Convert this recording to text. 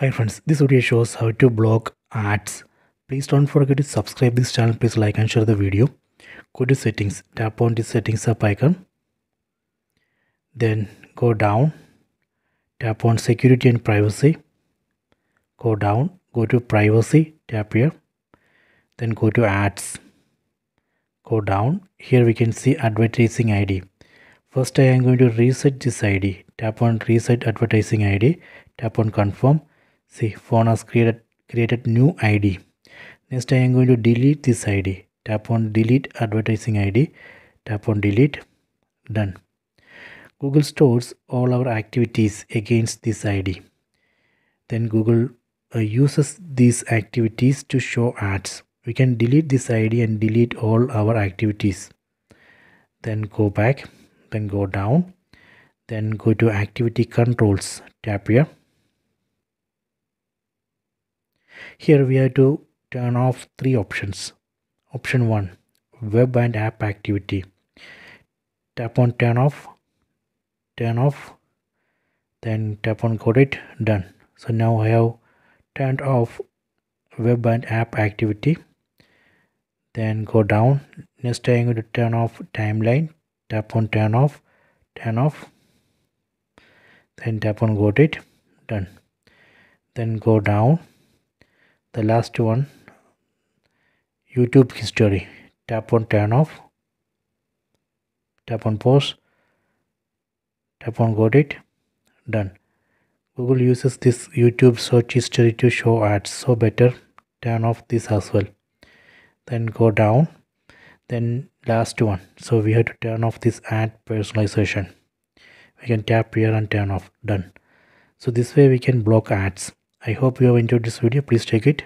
Hi friends, this video shows how to block ads. Please don't forget to subscribe this channel. Please like and share the video. Go to settings. Tap on the settings up icon. Then go down. Tap on security and privacy. Go down. Go to privacy. Tap here. Then go to ads. Go down. Here we can see advertising ID. First I am going to reset this ID. Tap on reset advertising ID. Tap on confirm see phone has created created new id next i am going to delete this id tap on delete advertising id tap on delete. Done. Google stores all our activities against this id then google uh, uses these activities to show ads. We can delete this id and delete all our activities. Then go back. Then go down. Then go to activity controls. Tap here here we have to turn off three options. Option 1 Web and app activity. Tap on turn off, turn off, then tap on code it, done. So now I have turned off web and app activity. Then go down. Next I'm going to turn off timeline. Tap on turn off, turn off. Then tap on code it, done. Then go down the last one. YouTube history. Tap on turn off. Tap on pause. Tap on got it. Done. Google uses this YouTube search history to show ads. So better. Turn off this as well. Then go down. Then last one. So we have to turn off this ad personalization. We can tap here and turn off. Done. So this way we can block ads I hope you have enjoyed this video. Please take it.